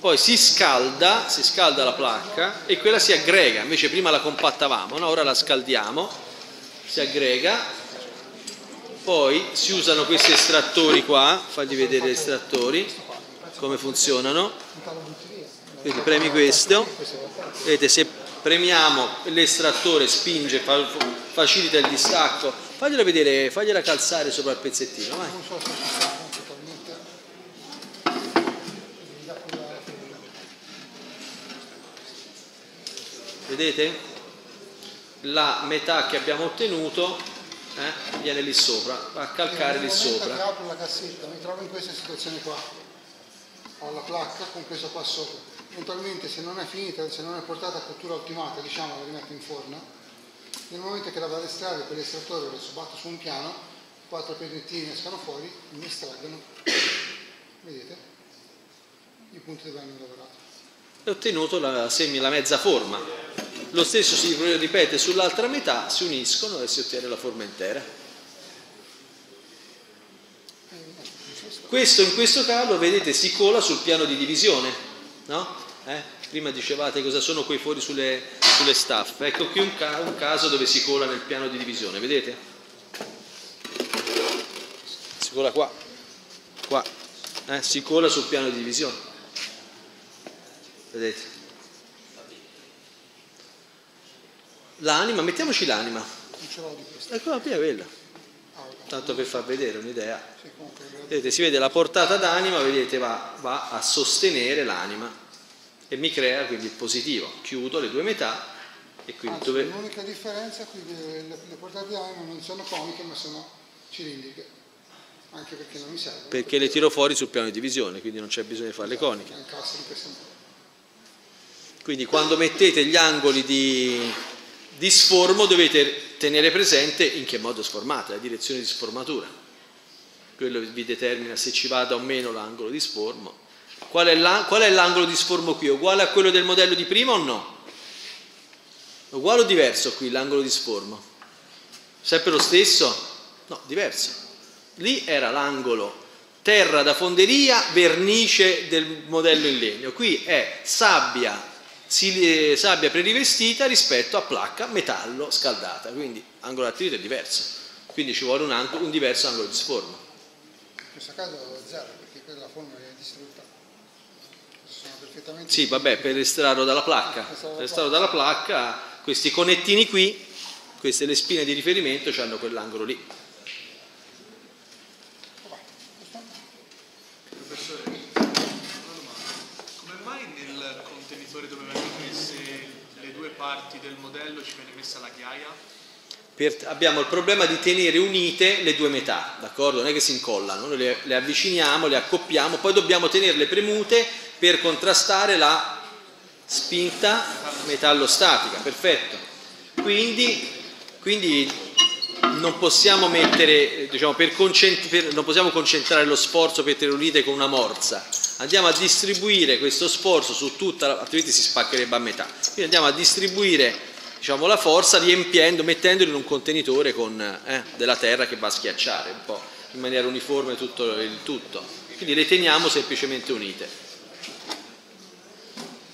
Speaker 1: poi si scalda, si scalda la placca e quella si aggrega, invece prima la compattavamo, no? ora la scaldiamo, si aggrega, poi si usano questi estrattori qua, fagli vedere gli estrattori, come funzionano. Quindi premi questo, vedete se premiamo l'estrattore spinge, facilita il distacco, fagliela vedere, fagliela calzare sopra il pezzettino, vai. Vedete? La metà che abbiamo ottenuto eh, viene lì sopra, va a calcare lì sopra.
Speaker 2: apro la cassetta, mi trovo in questa situazione qua ho la placca con questo qua sopra. Eventualmente se non è finita, se non è portata a cottura ottimata, diciamo la rimetto in forno. Nel momento che la vado a estrarre per l'estrattore lo sbatto su un piano, quattro pezzettini escano fuori, mi estraggono. Vedete? I punti dove hanno lavorato.
Speaker 1: E ottenuto la, semi, la mezza forma. Lo stesso si ripete sull'altra metà, si uniscono e si ottiene la forma intera. Questo in questo caso, vedete, si cola sul piano di divisione, no? Eh? Prima dicevate cosa sono quei fori sulle, sulle staffe. Ecco qui un, ca un caso dove si cola nel piano di divisione, vedete? Si cola qua, qua, eh? si cola sul piano di divisione. Vedete? L'anima, mettiamoci l'anima. Ecco, la prima quella tanto per far vedere un'idea. Vedete, si vede la portata d'anima, vedete, va, va a sostenere l'anima e mi crea quindi il positivo. Chiudo le due metà e quindi
Speaker 2: Anzi, dove... L'unica differenza qui le, le portate d'anima non sono comiche ma sono cilindriche, anche perché non mi servono.
Speaker 1: Perché le tiro fuori sul piano di divisione, quindi non c'è bisogno di farle esatto, coniche. Quindi quando mettete gli angoli di, di sformo dovete tenere presente in che modo è sformata, la direzione di sformatura. Quello vi determina se ci vada o meno l'angolo di sformo. Qual è, l'angolo di sformo qui? Uguale a quello del modello di prima o no? Uguale o diverso qui l'angolo di sformo? Sempre lo stesso? No, diverso. Lì era l'angolo terra da fonderia, vernice del modello in legno. Qui è sabbia sabbia prerivestita rispetto a placca metallo scaldata, quindi angolo d'attrito è diverso, quindi ci vuole un, angolo, un diverso angolo di sforma.
Speaker 2: In questo caso zero, perché quella forma è distrutta.
Speaker 1: Sì, vabbè, per estrarlo dalla placca. Per estrarlo dalla placca, questi conettini qui, queste le spine di riferimento, hanno quell'angolo lì.
Speaker 3: Parti del modello ci viene messa la ghiaia?
Speaker 1: Per, abbiamo il problema di tenere unite le due metà, d'accordo? Non è che si incollano, noi le, le avviciniamo, le accoppiamo, poi dobbiamo tenerle premute per contrastare la spinta metallostatica, perfetto. Quindi, quindi non possiamo mettere, diciamo, per per, non possiamo concentrare lo sforzo per tenere unite con una morsa, andiamo a distribuire questo sforzo su tutta, la, altrimenti si spaccherebbe a metà. Quindi andiamo a distribuire diciamo, la forza riempiendo, mettendolo in un contenitore con, eh, della terra che va a schiacciare un po' in maniera uniforme tutto il tutto. Quindi le teniamo semplicemente unite.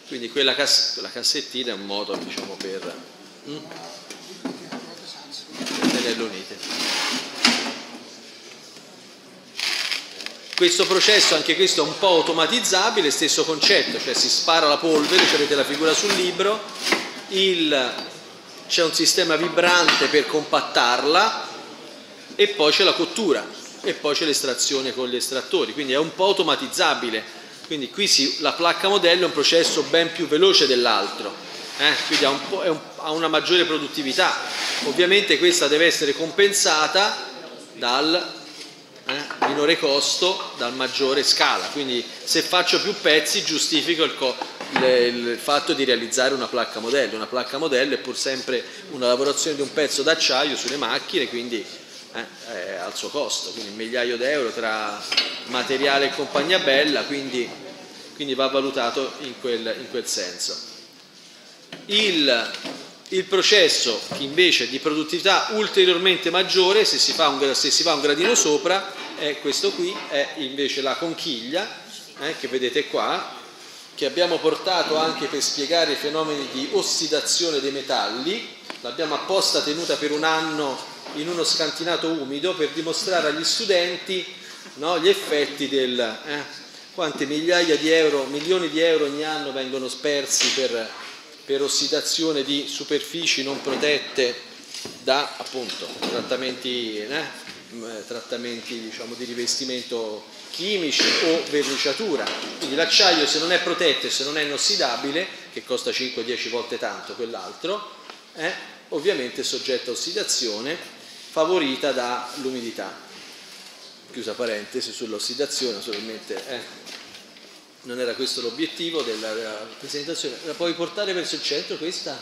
Speaker 1: Quindi quella, cass- quella cassettina è un modo diciamo, per, mm, per tenerle unite. Questo processo, anche questo è un po' automatizzabile, stesso concetto, cioè si spara la polvere, cioè avete la figura sul libro, il, c'è un sistema vibrante per compattarla e poi c'è la cottura e poi c'è l'estrazione con gli estrattori, quindi è un po' automatizzabile. Quindi qui si, la placca modello è un processo ben più veloce dell'altro, eh? quindi ha, un un, ha una maggiore produttività. Ovviamente questa deve essere compensata dal eh, minore costo dal maggiore scala, quindi se faccio più pezzi giustifico il, il, il, fatto di realizzare una placca modello, una placca modello è pur sempre una lavorazione di un pezzo d'acciaio sulle macchine, quindi eh, al suo costo, quindi un migliaio d'euro tra materiale e compagnia bella, quindi, quindi va valutato in quel, in quel senso. Il, il processo invece di produttività ulteriormente maggiore, se si fa un, si fa un gradino sopra, è questo qui, è invece la conchiglia, eh, che vedete qua, che abbiamo portato anche per spiegare i fenomeni di ossidazione dei metalli, l'abbiamo apposta tenuta per un anno in uno scantinato umido per dimostrare agli studenti no, gli effetti del... Eh, quante migliaia di euro, milioni di euro ogni anno vengono spersi per per ossidazione di superfici non protette da appunto trattamenti, eh, trattamenti diciamo, di rivestimento chimici o verniciatura. Quindi l'acciaio se non è protetto e se non è inossidabile, che costa 5-10 volte tanto quell'altro, è ovviamente soggetto a ossidazione favorita dall'umidità. Chiusa parentesi sull'ossidazione, naturalmente. Eh non era questo l'obiettivo della, presentazione. La puoi portare verso il centro questa?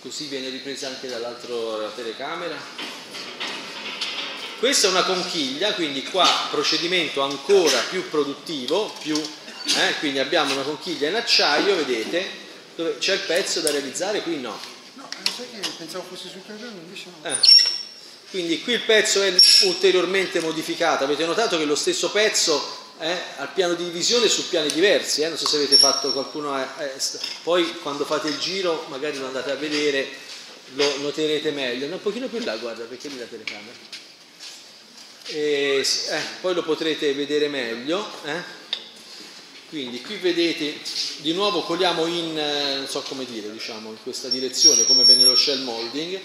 Speaker 1: Così viene ripresa anche dall'altra telecamera. Questa è una conchiglia, quindi qua procedimento ancora più produttivo, più, eh, quindi abbiamo una conchiglia in acciaio, vedete, dove c'è il pezzo da realizzare, qui no.
Speaker 2: No, sai che pensavo fosse sul carrello, invece no.
Speaker 1: Eh. Quindi qui il pezzo è ulteriormente modificato, avete notato che lo stesso pezzo eh, al piano di divisione su piani diversi, eh? non so se avete fatto qualcuno, eh, eh poi quando fate il giro magari lo andate a vedere, lo noterete meglio, un pochino più là guarda perché lì la telecamera, e, eh, poi lo potrete vedere meglio, eh. quindi qui vedete di nuovo coliamo in, non so come dire, diciamo in questa direzione come per nello shell molding,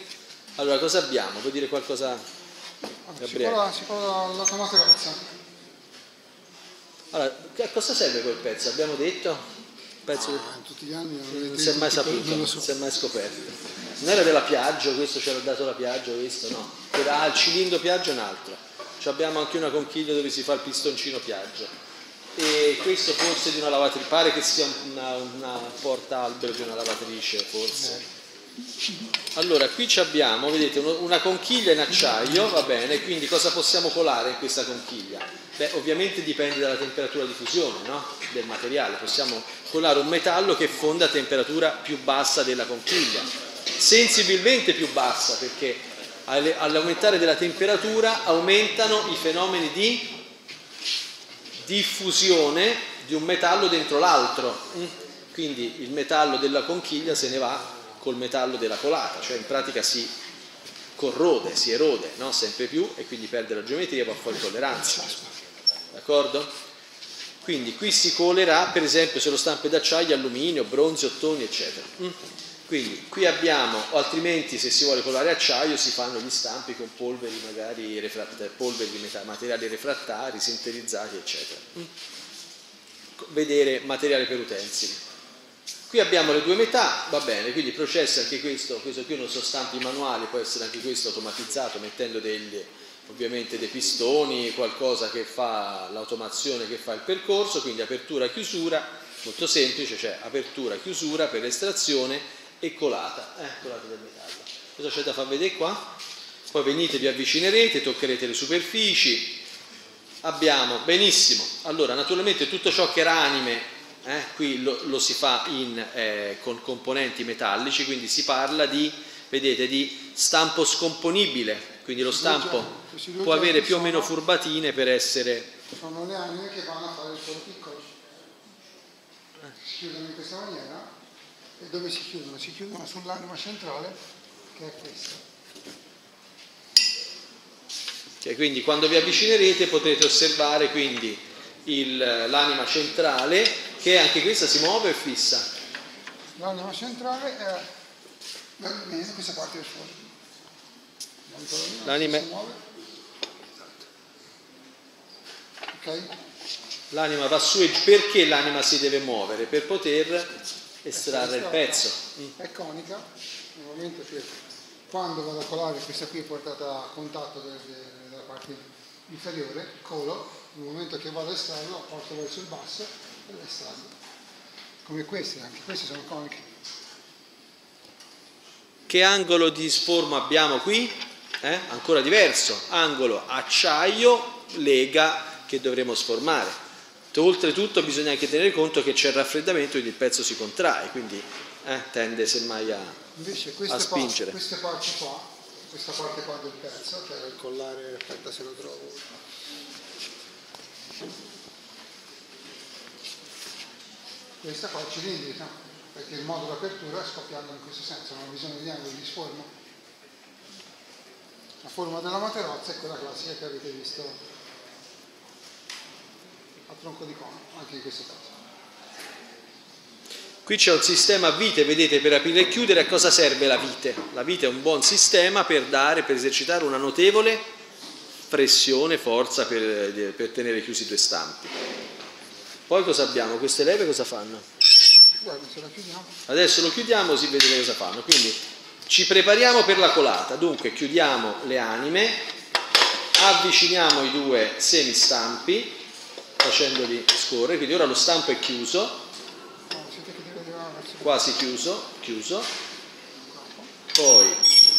Speaker 1: allora cosa abbiamo? Vuoi dire qualcosa?
Speaker 2: Gabriele? Si cola la tomata razza.
Speaker 1: Allora, a cosa serve quel pezzo? Abbiamo detto? Pezzo
Speaker 2: ah, tutti gli anni
Speaker 1: non si è mai saputo, non, so. non si è mai scoperto. Non era della Piaggio, questo ce l'ha dato la Piaggio, questo no. Era al cilindro Piaggio è un altro. Ci abbiamo anche una conchiglia dove si fa il pistoncino Piaggio. E questo forse di una lavatrice, pare che sia una, una porta albero di una lavatrice, forse. Allora, qui abbiamo, vedete, una conchiglia in acciaio, va bene, quindi cosa possiamo colare in questa conchiglia? Beh, ovviamente dipende dalla temperatura di fusione no? del materiale, possiamo colare un metallo che fonda a temperatura più bassa della conchiglia, sensibilmente più bassa perché all'aumentare della temperatura aumentano i fenomeni di diffusione di un metallo dentro l'altro, mm? quindi il metallo della conchiglia se ne va col metallo della colata, cioè in pratica si corrode, si erode no? sempre più e quindi perde la geometria e va fuori tolleranza. D'accordo? Quindi qui si colerà per esempio se lo stampo è d'acciaio, alluminio, bronzo, ottoni, eccetera. Mm? Quindi qui abbiamo, o altrimenti se si vuole colare acciaio si fanno gli stampi con polveri magari polveri di materiali refrattari, sintetizzati, eccetera. Mm? Vedere materiale per utensili. Qui abbiamo le due metà, va bene, quindi processa anche questo, questo qui non sono stampi manuali, può essere anche questo automatizzato mettendo degli, ovviamente dei pistoni, qualcosa che fa l'automazione che fa il percorso, quindi apertura, chiusura, molto semplice, cioè apertura, chiusura per l'estrazione e colata, eh, colata del metallo. Cosa c'è da far vedere qua? Poi venite, vi avvicinerete, toccherete le superfici. Abbiamo, benissimo, allora naturalmente tutto ciò che era anime, eh, qui lo, lo, si fa in, eh, con componenti metallici, quindi si parla di, vedete, di stampo scomponibile, quindi lo stampo può avere più o meno furbatine per essere...
Speaker 2: Sono le anime che vanno a fare il suolo piccolo. Si chiudono in questa maniera e dove si chiudono? Si chiudono sull'anima centrale che è questa.
Speaker 1: Okay, quindi quando vi avvicinerete potrete osservare quindi il, l'anima centrale che anche questa si muove e fissa.
Speaker 2: L'anima centrale è questa parte del fuori.
Speaker 1: L'anima
Speaker 2: si muove. Ok?
Speaker 1: L'anima va su e. Perché l'anima si deve muovere? Per poter estrarre il pezzo.
Speaker 2: È conica, nel momento che quando vado a colare questa qui è portata a contatto della parte inferiore, colo, nel momento che vado a estrarlo porto verso il basso e la estraggo. Come queste, anche queste sono coniche.
Speaker 1: Che angolo di sforma abbiamo qui? Eh? Ancora diverso, angolo acciaio, lega che dovremo sformare. Oltretutto bisogna anche tenere conto che c'è il raffreddamento quindi il pezzo si contrae, quindi eh, tende semmai a,
Speaker 2: Invece
Speaker 1: a spingere.
Speaker 2: queste parti qua, questa parte qua del pezzo, che è il collare, aspetta se lo trovo. Questa qua è cilindrica, perché il modo d'apertura è scoppiato in questo senso, non ha bisogno di angoli di sforma. La forma della materozza è quella classica che avete visto a tronco di cono, anche in questo caso.
Speaker 1: Qui c'è un sistema a vite, vedete, per aprire e chiudere a cosa serve la vite? La vite è un buon sistema per dare, per esercitare una notevole pressione, forza per, per tenere chiusi i due stampi. Poi cosa abbiamo? Queste leve cosa fanno?
Speaker 2: Guarda, se la chiudiamo.
Speaker 1: Adesso lo chiudiamo, si vede cosa fanno. Quindi ci prepariamo per la colata, dunque chiudiamo le anime, avviciniamo i due semistampi facendoli scorrere, quindi ora lo stampo è chiuso, quasi chiuso, chiuso, poi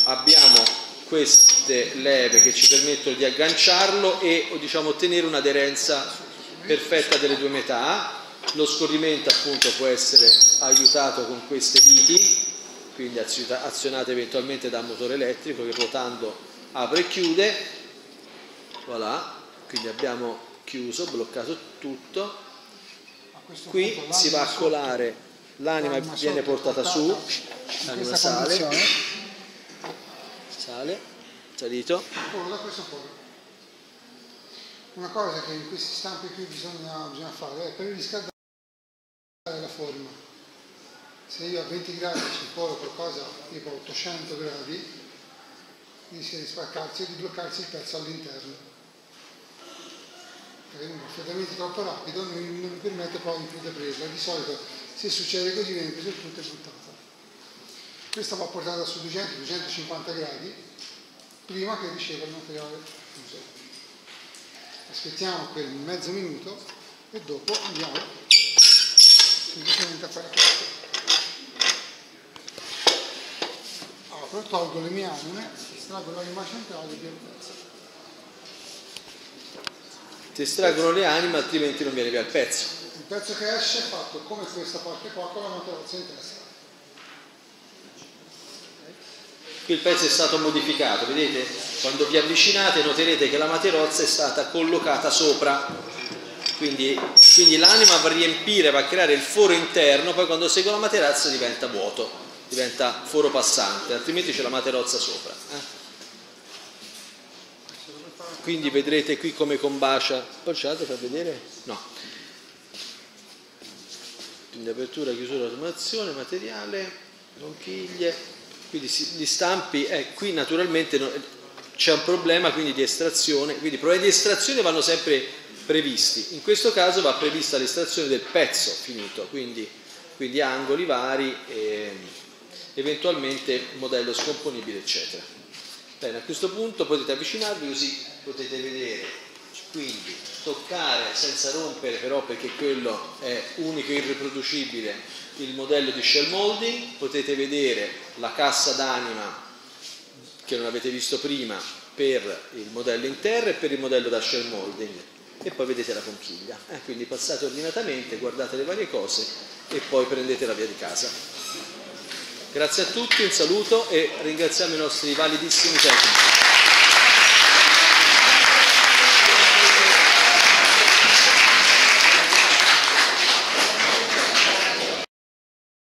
Speaker 1: abbiamo queste leve che ci permettono di agganciarlo e diciamo, ottenere un'aderenza perfetta delle due metà, lo scorrimento appunto può essere aiutato con queste viti, quindi azionate eventualmente da un motore elettrico che ruotando apre e chiude, voilà, quindi abbiamo chiuso, bloccato tutto. Qui si va a colare, l'anima viene portata su, l'anima sale, sale, salito.
Speaker 2: Una cosa che in questi stampi qui bisogna, bisogna fare è per riscaldare la forma. Se io a 20 gradi ci colo qualcosa tipo 800 gradi, rischia di spaccarsi e di bloccarsi il pezzo all'interno un raffreddamento troppo rapido non, non mi permette poi di presa. Di solito se succede così viene preso tutto e buttato. Questa va portata su 200-250 gradi prima che riceva il materiale chiuso. Aspettiamo quel mezzo minuto e dopo andiamo semplicemente a fare questo. Apro, tolgo le mie anime, estraggo l'anima centrale e via il pezzo
Speaker 1: ti estraggono le anime altrimenti non viene via il pezzo.
Speaker 2: Il pezzo che esce è fatto come questa parte qua con la materazione in testa.
Speaker 1: Qui il pezzo è stato modificato, vedete? Quando vi avvicinate noterete che la materozza è stata collocata sopra, quindi, quindi l'anima va a riempire, va a creare il foro interno, poi quando segue la materazza diventa vuoto, diventa foro passante, altrimenti c'è la materozza sopra. Eh? Quindi vedrete qui come combacia. Bocciato fa vedere? no. Quindi apertura, chiusura, automazione, materiale conchiglie. Quindi gli stampi eh, qui naturalmente c'è un problema quindi di estrazione. Quindi i problemi di estrazione vanno sempre previsti. In questo caso va prevista l'estrazione del pezzo finito quindi, quindi angoli vari e eventualmente modello scomponibile eccetera. Bene a questo punto potete avvicinarvi così potete vedere, quindi toccare senza rompere però perché quello è unico e irriproducibile il modello di shell molding, potete vedere la cassa d'anima che non avete visto prima per il modello interno e per il modello da shell molding e poi vedete la conchiglia. Eh, quindi passate ordinatamente, guardate le varie cose e poi prendete la via di casa. Grazie a tutti, un saluto e ringraziamo i nostri validissimi tecnici.